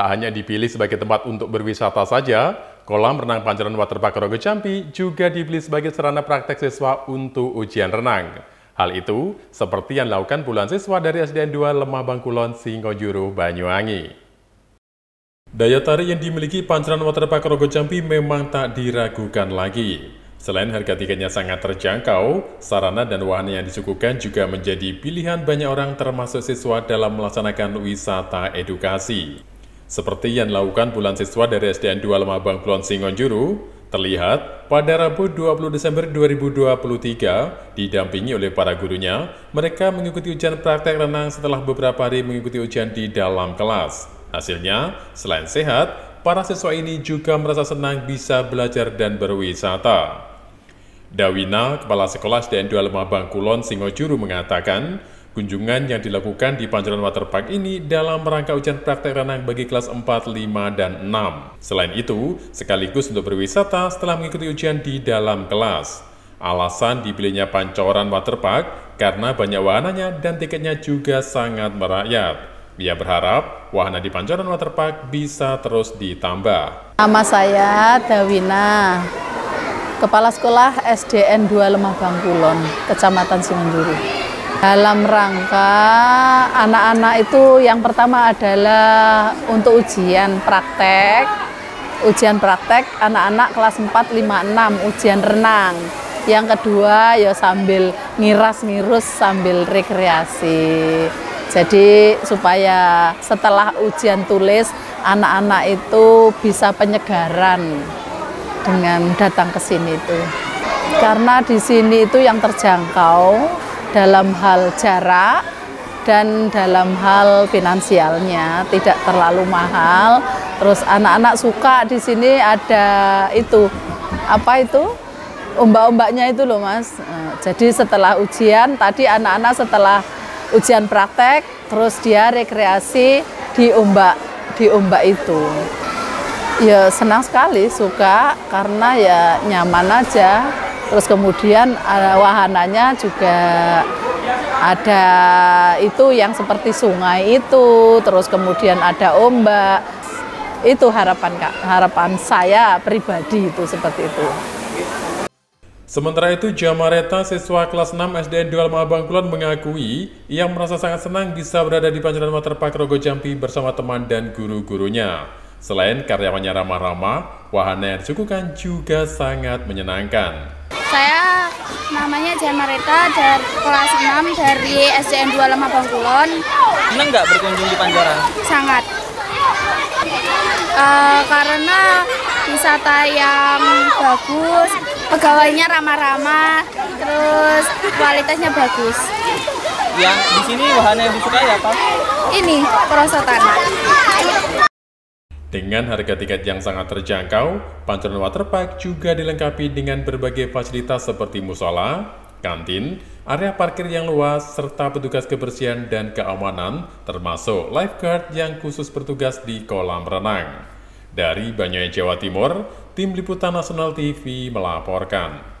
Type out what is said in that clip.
Tak hanya dipilih sebagai tempat untuk berwisata saja, kolam renang Pancoran Waterpark Rogo Jampi juga dipilih sebagai sarana praktek siswa untuk ujian renang. Hal itu seperti yang dilakukan puluhan siswa dari SDN 2 Lemah Bangkulon, Singojuru, Banyuwangi. Daya tarik yang dimiliki Pancoran Waterpark Rogo Jampi memang tak diragukan lagi. Selain harga tiketnya sangat terjangkau, sarana dan wahana yang disuguhkan juga menjadi pilihan banyak orang termasuk siswa dalam melaksanakan wisata edukasi. Seperti yang dilakukan bulan siswa dari SDN 2 Lemabang Kulon Singonjuru, terlihat pada Rabu 20 Desember 2023, didampingi oleh para gurunya, mereka mengikuti ujian praktek renang setelah beberapa hari mengikuti ujian di dalam kelas. Hasilnya, selain sehat, para siswa ini juga merasa senang bisa belajar dan berwisata. Dawina, Kepala Sekolah SDN 2 Lemah Bangkulon, Singojuru mengatakan, kunjungan yang dilakukan di Pancoran Waterpark ini dalam rangka ujian praktek renang bagi kelas 4, 5, dan 6. Selain itu, sekaligus untuk berwisata setelah mengikuti ujian di dalam kelas. Alasan dipilihnya Pancoran Waterpark karena banyak wahananya dan tiketnya juga sangat merakyat. Ia berharap wahana di Pancoran Waterpark bisa terus ditambah. Nama saya Dawina, Kepala Sekolah SDN 2 Lemah Bangkulon, Kecamatan Simanjuru. Dalam rangka anak-anak itu yang pertama adalah untuk ujian praktek. Ujian praktek anak-anak kelas 4, 5, 6, ujian renang. Yang kedua ya sambil ngiras-ngirus sambil rekreasi. Jadi supaya setelah ujian tulis anak-anak itu bisa penyegaran dengan datang ke sini itu. Karena di sini itu yang terjangkau dalam hal jarak dan dalam hal finansialnya tidak terlalu mahal. Terus anak-anak suka di sini ada itu apa itu ombak-ombaknya itu loh mas. Nah, jadi setelah ujian tadi anak-anak setelah ujian praktek terus dia rekreasi di ombak di ombak itu. Ya senang sekali, suka karena ya nyaman aja. Terus kemudian wahananya juga ada itu yang seperti sungai itu, terus kemudian ada ombak. Itu harapan Kak, harapan saya pribadi itu seperti itu. Sementara itu, Jamareta, siswa kelas 6 SDN 2 Lemah Kulon mengakui ia merasa sangat senang bisa berada di Pancoran Waterpark Rogo Jampi bersama teman dan guru-gurunya. Selain karyawannya ramah-ramah, wahana yang disuguhkan juga sangat menyenangkan. Saya namanya Jamareta dari kelas 6 dari SDN 2 Lemah Bangkulon. Senang nggak berkunjung di Pancoran? Sangat. Uh, karena wisata yang bagus, pegawainya ramah-ramah, terus kualitasnya bagus. Yang di sini wahana yang disukai apa? Ini perosotan. Dengan harga tiket yang sangat terjangkau, Pancoran Waterpark juga dilengkapi dengan berbagai fasilitas seperti musola, kantin, area parkir yang luas, serta petugas kebersihan dan keamanan, termasuk lifeguard yang khusus bertugas di kolam renang. Dari Banyuwangi, Jawa Timur, Tim Liputan Nasional TV melaporkan.